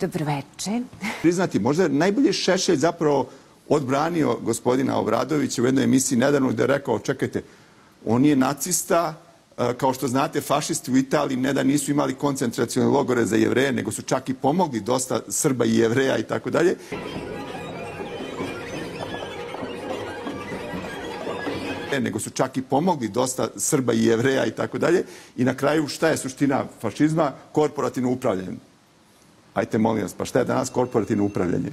Dobroveče. priznati, možda je najbolje Šešelj zapravo odbranio gospodina Obradovića u jednoj emisiji nedavno gde je rekao, čekajte, on je nacista, e, kao što znate, fašisti u Italiji ne da nisu imali koncentracione logore za jevreje, nego su čak i pomogli dosta Srba i jevreja i tako dalje. E, nego su čak i pomogli dosta Srba i jevreja i tako dalje. I na kraju šta je suština fašizma? Korporativno upravljanje. Ajte, molim vas, pa šta je danas korporativno upravljanje?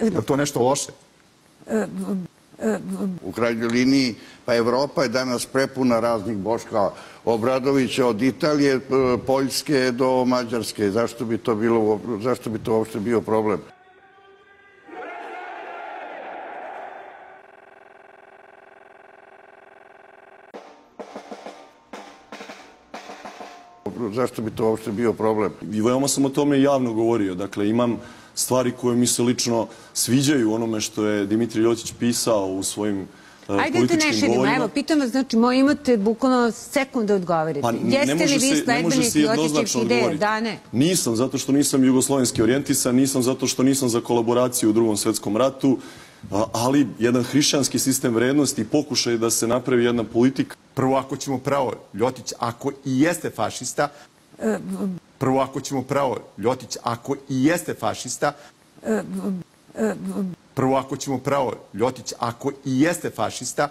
Je to nešto loše? U krajnjoj liniji, pa Evropa je danas prepuna raznih Boška Obradovića od Italije, p- Poljske do Mađarske. Zašto bi to bilo, zašto bi to uopšte bio problem? Zašto bi to uopšte bio problem? I veoma sam o tome javno govorio. Dakle, imam stvari koje mi se lično sviđaju u onome što je Dimitrij Ljotić pisao u svojim uh, Ajde da te ne širimo. govorima. Evo, pitam vas, znači, mo, imate bukvalno sekund da odgovorite. Pa Jeste li vi sledbenik Ljotićevih ideja? Da, ne. Nisam, zato što nisam jugoslovenski orijentisan, nisam zato što nisam za kolaboraciju u drugom svetskom ratu, ali jedan hrišćanski sistem vrednosti i pokušaj da se napravi jedna politika Prvo, ako ćemo pravo, Ljotić, ako i jeste fašista, prvo, ako ćemo pravo, Ljotić, ako i jeste fašista, prvo, ako ćemo pravo, Ljotić, ako i jeste fašista,